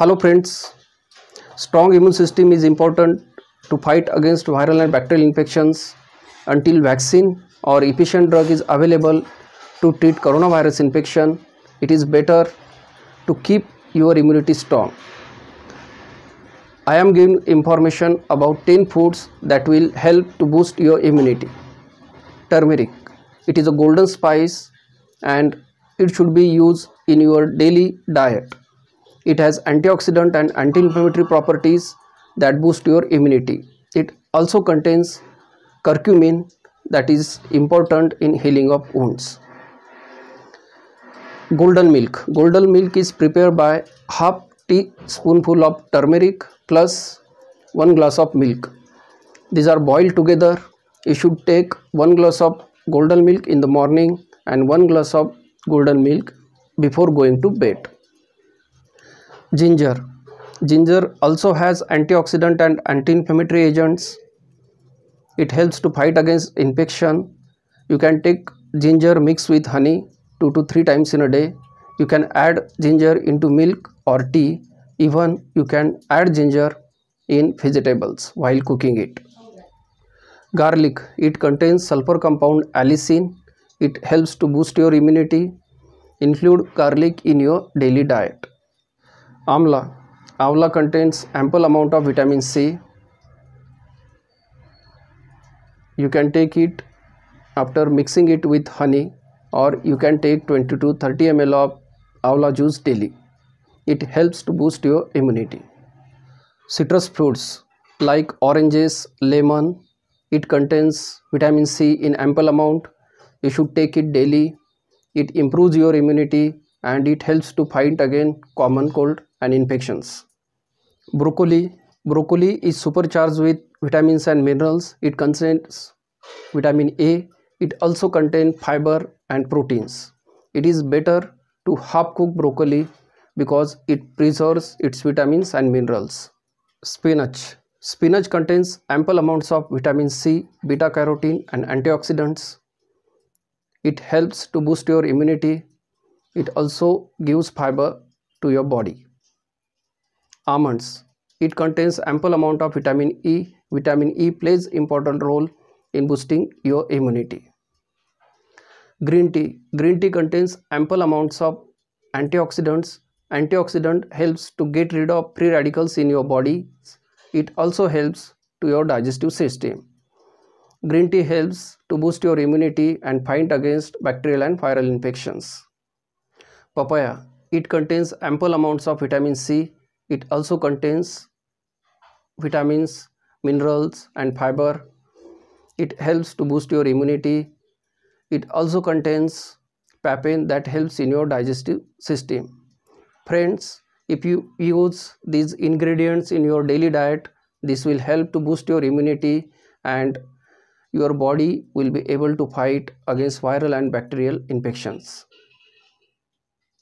Hello friends, strong immune system is important to fight against viral and bacterial infections until vaccine or efficient drug is available to treat coronavirus infection it is better to keep your immunity strong. I am giving information about 10 foods that will help to boost your immunity. Turmeric. It is a golden spice and it should be used in your daily diet. It has antioxidant and anti-inflammatory properties that boost your immunity. It also contains curcumin that is important in healing of wounds. Golden milk. Golden milk is prepared by half teaspoonful of turmeric plus 1 glass of milk. These are boiled together. You should take 1 glass of golden milk in the morning and 1 glass of golden milk before going to bed. Ginger. Ginger also has antioxidant and anti-inflammatory agents. It helps to fight against infection. You can take ginger mixed with honey 2 to 3 times in a day. You can add ginger into milk or tea. Even you can add ginger in vegetables while cooking it. Garlic. It contains sulfur compound allicin. It helps to boost your immunity. Include garlic in your daily diet. Amla. Amla contains ample amount of vitamin C. You can take it after mixing it with honey or you can take 20 to 30 ml of amla juice daily. It helps to boost your immunity. Citrus fruits like oranges, lemon, it contains vitamin C in ample amount. You should take it daily. It improves your immunity and it helps to fight against common cold and infections. Broccoli. Broccoli is supercharged with vitamins and minerals. It contains vitamin A. It also contains fiber and proteins. It is better to half cook broccoli because it preserves its vitamins and minerals. Spinach. Spinach contains ample amounts of vitamin C, beta carotene and antioxidants. It helps to boost your immunity. It also gives fiber to your body. Almonds. It contains ample amount of vitamin e. Vitamin e plays important role in boosting your immunity. Green tea. Green tea contains ample amounts of antioxidants. Antioxidant helps to get rid of free radicals in your body. It also helps to your digestive system. Green tea helps to boost your immunity and fight against bacterial and viral infections papaya it contains ample amounts of vitamin c it also contains vitamins, minerals and fiber. It helps to boost your immunity. It also contains papain that helps in your digestive system. Friends, if you use these ingredients in your daily diet, this will help to boost your immunity and your body will be able to fight against viral and bacterial infections.